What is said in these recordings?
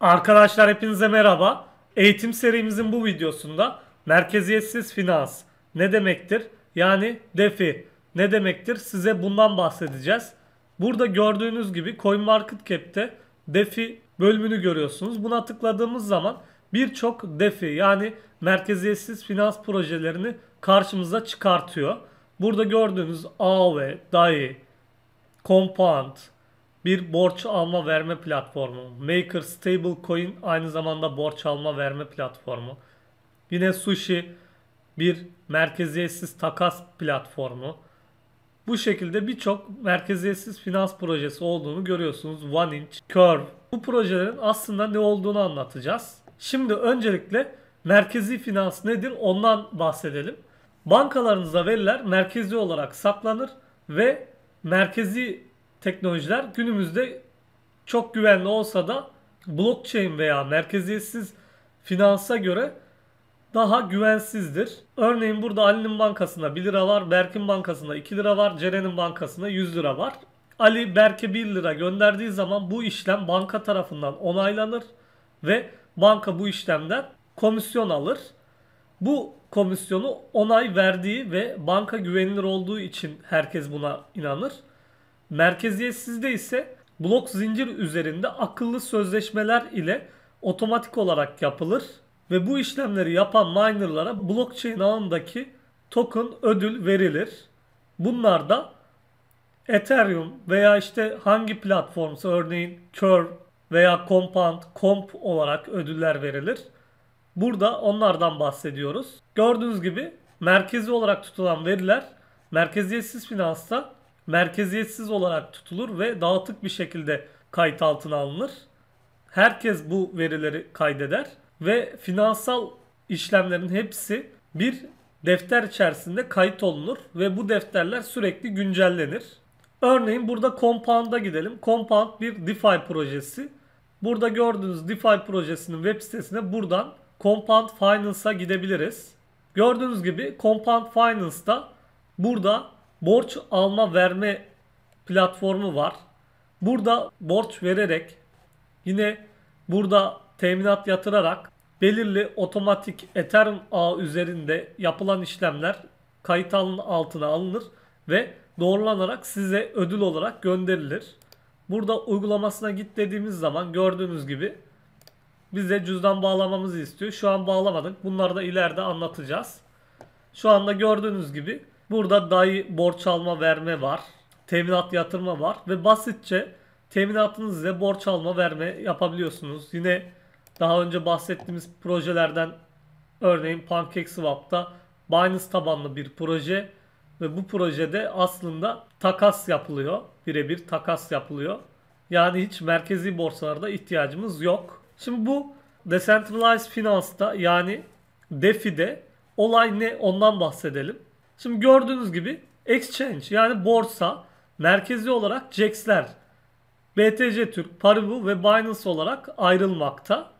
Arkadaşlar hepinize merhaba. Eğitim serimizin bu videosunda merkeziyetsiz finans ne demektir? Yani DeFi ne demektir? Size bundan bahsedeceğiz. Burada gördüğünüz gibi CoinMarketCap'te DeFi bölümünü görüyorsunuz. Buna tıkladığımız zaman birçok DeFi yani merkeziyetsiz finans projelerini karşımıza çıkartıyor. Burada gördüğünüz AOV, DAI, Compound, bir borç alma verme platformu. Maker Stablecoin aynı zamanda borç alma verme platformu. Yine Sushi bir merkeziyetsiz takas platformu. Bu şekilde birçok merkeziyetsiz finans projesi olduğunu görüyorsunuz. One Inch, Curve. Bu projelerin aslında ne olduğunu anlatacağız. Şimdi öncelikle merkezi finans nedir ondan bahsedelim. Bankalarınıza veriler merkezi olarak saklanır ve merkezi teknolojiler günümüzde çok güvenli olsa da blockchain veya merkeziyetsiz finansa göre daha güvensizdir. Örneğin burada Ali'nin bankasında 1 lira var, Berk'in bankasında 2 lira var, Ceren'in bankasında 100 lira var. Ali Berk'e 1 lira gönderdiği zaman bu işlem banka tarafından onaylanır ve banka bu işlemden komisyon alır. Bu komisyonu onay verdiği ve banka güvenilir olduğu için herkes buna inanır. Merkeziyetsizde ise blok zincir üzerinde akıllı sözleşmeler ile otomatik olarak yapılır ve bu işlemleri yapan minerlara blockchain ağındaki token ödül verilir. Bunlar da Ethereum veya işte hangi platformsa örneğin Curve veya Compound, Comp olarak ödüller verilir. Burada onlardan bahsediyoruz. Gördüğünüz gibi merkezi olarak tutulan veriler merkeziyetsiz finansta merkeziyetsiz olarak tutulur ve dağıtık bir şekilde kayıt altına alınır. Herkes bu verileri kaydeder ve finansal işlemlerin hepsi bir defter içerisinde kayıt olunur ve bu defterler sürekli güncellenir. Örneğin burada Compound'a gidelim. Compound bir DeFi projesi. Burada gördüğünüz DeFi projesinin web sitesine buradan Compound Finance'a gidebiliriz. Gördüğünüz gibi Compound Finance'da burada borç alma verme platformu var. Burada borç vererek yine burada teminat yatırarak belirli otomatik Ethereum ağ üzerinde yapılan işlemler kayıt altına alınır ve doğrulanarak size ödül olarak gönderilir. Burada uygulamasına git dediğimiz zaman gördüğünüz gibi bize cüzdan bağlamamızı istiyor. Şu an bağlamadık. Bunları da ileride anlatacağız. Şu anda gördüğünüz gibi burada dahi borç alma verme var. Teminat yatırma var ve basitçe teminatınız ile borç alma verme yapabiliyorsunuz. Yine daha önce bahsettiğimiz projelerden örneğin PancakeSwap'ta Binance tabanlı bir proje ve bu projede aslında takas yapılıyor. Birebir takas yapılıyor. Yani hiç merkezi borsalarda ihtiyacımız yok. Şimdi bu Decentralized Finance'da yani DeFi'de olay ne ondan bahsedelim. Şimdi gördüğünüz gibi exchange yani borsa merkezi olarak CEX'ler BTC Türk, Paribu ve Binance olarak ayrılmakta.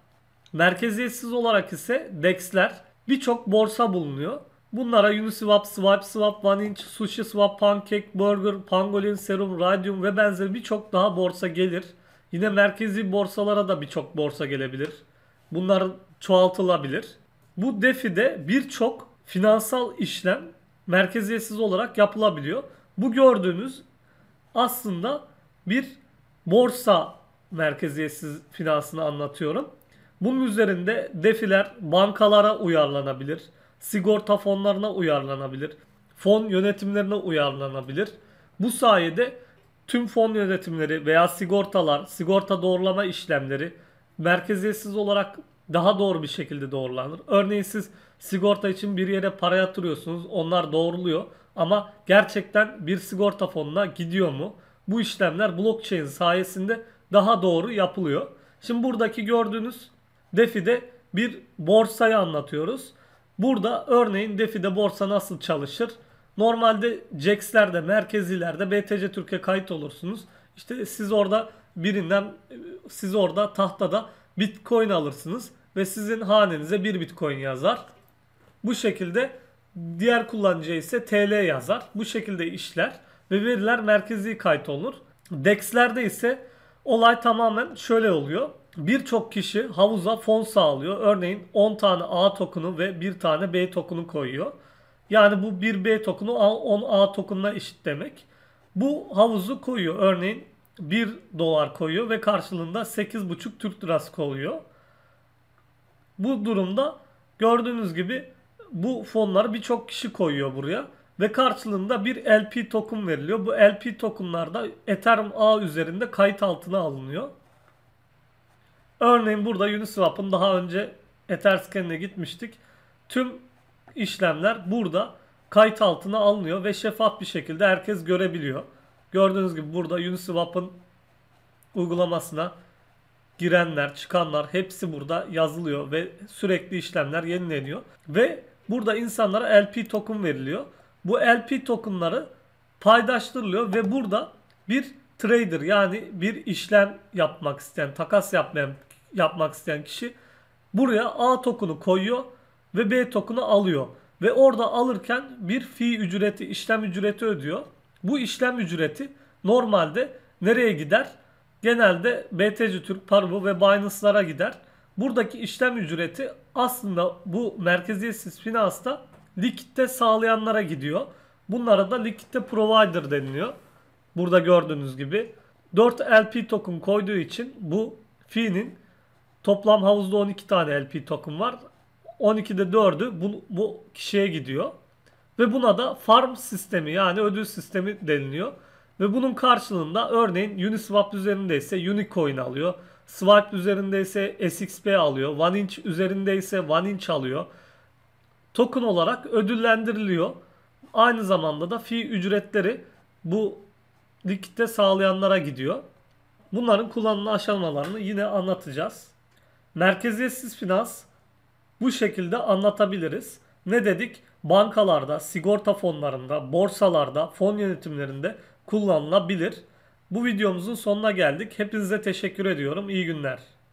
Merkeziyetsiz olarak ise DEX'ler birçok borsa bulunuyor. Bunlara Uniswap, Swipe, Swap, OneInch, Sushi Swap, Pancake, Burger, Pangolin, Serum, Radium ve benzeri birçok daha borsa gelir. Yine merkezi borsalara da birçok borsa gelebilir. Bunlar çoğaltılabilir. Bu DeFi'de birçok finansal işlem merkeziyetsiz olarak yapılabiliyor. Bu gördüğünüz aslında bir borsa merkeziyetsiz finansını anlatıyorum. Bunun üzerinde defiler bankalara uyarlanabilir. Sigorta fonlarına uyarlanabilir. Fon yönetimlerine uyarlanabilir. Bu sayede tüm fon yönetimleri veya sigortalar, sigorta doğrulama işlemleri merkeziyetsiz olarak daha doğru bir şekilde doğrulanır. Örneğin siz sigorta için bir yere para yatırıyorsunuz. Onlar doğruluyor. Ama gerçekten bir sigorta fonuna gidiyor mu? Bu işlemler blockchain sayesinde daha doğru yapılıyor. Şimdi buradaki gördüğünüz DeFi'de bir borsayı anlatıyoruz. Burada örneğin DeFi'de borsa nasıl çalışır? Normalde CEX'lerde, merkezilerde BTC Türkiye kayıt olursunuz. İşte siz orada birinden siz orada tahtada Bitcoin alırsınız ve sizin hanenize bir Bitcoin yazar. Bu şekilde diğer kullanıcıya ise TL yazar. Bu şekilde işler ve veriler merkezi kayıt olur. DEX'lerde ise olay tamamen şöyle oluyor. birçok kişi havuza fon sağlıyor. Örneğin 10 tane A tokunu ve 1 tane B tokunu koyuyor. Yani bu 1 B tokunu 10 A tokununa eşit demek. Bu havuzu koyuyor. Örneğin 1 dolar koyuyor ve karşılığında 8,5 Türk lirası koyuyor. Bu durumda gördüğünüz gibi bu fonları birçok kişi koyuyor buraya ve karşılığında bir LP token veriliyor. Bu LP tokenlar da Ethereum ağ üzerinde kayıt altına alınıyor. Örneğin burada Uniswap'ın daha önce Etherscan'e gitmiştik. Tüm işlemler burada kayıt altına alınıyor ve şeffaf bir şekilde herkes görebiliyor. Gördüğünüz gibi burada Uniswap'ın uygulamasına girenler, çıkanlar hepsi burada yazılıyor ve sürekli işlemler yenileniyor. Ve burada insanlara LP token veriliyor. Bu LP tokenları paydaştırılıyor ve burada bir trader yani bir işlem yapmak isteyen, takas yapmayan, yapmak isteyen kişi buraya A token'u koyuyor ve B token'u alıyor. Ve orada alırken bir fi ücreti, işlem ücreti ödüyor. Bu işlem ücreti normalde nereye gider? Genelde BTC Türk, Parvo ve Binance'lara gider. Buradaki işlem ücreti aslında bu merkeziyetsiz finansta likitte sağlayanlara gidiyor. Bunlara da likitte provider deniliyor. Burada gördüğünüz gibi 4 LP token koyduğu için bu fi'nin toplam havuzda 12 tane LP token var. 12'de 4'ü bu, bu kişiye gidiyor. Ve buna da farm sistemi yani ödül sistemi deniliyor. Ve bunun karşılığında örneğin Uniswap üzerindeyse Unicoin alıyor. Swipe üzerindeyse SXP alıyor. OneInch üzerindeyse OneInch alıyor. Token olarak ödüllendiriliyor. Aynı zamanda da fi ücretleri bu likitte sağlayanlara gidiyor. Bunların kullanımı aşamalarını yine anlatacağız. Merkeziyetsiz finans bu şekilde anlatabiliriz. Ne dedik? Bankalarda, sigorta fonlarında, borsalarda, fon yönetimlerinde kullanılabilir. Bu videomuzun sonuna geldik. Hepinize teşekkür ediyorum. İyi günler.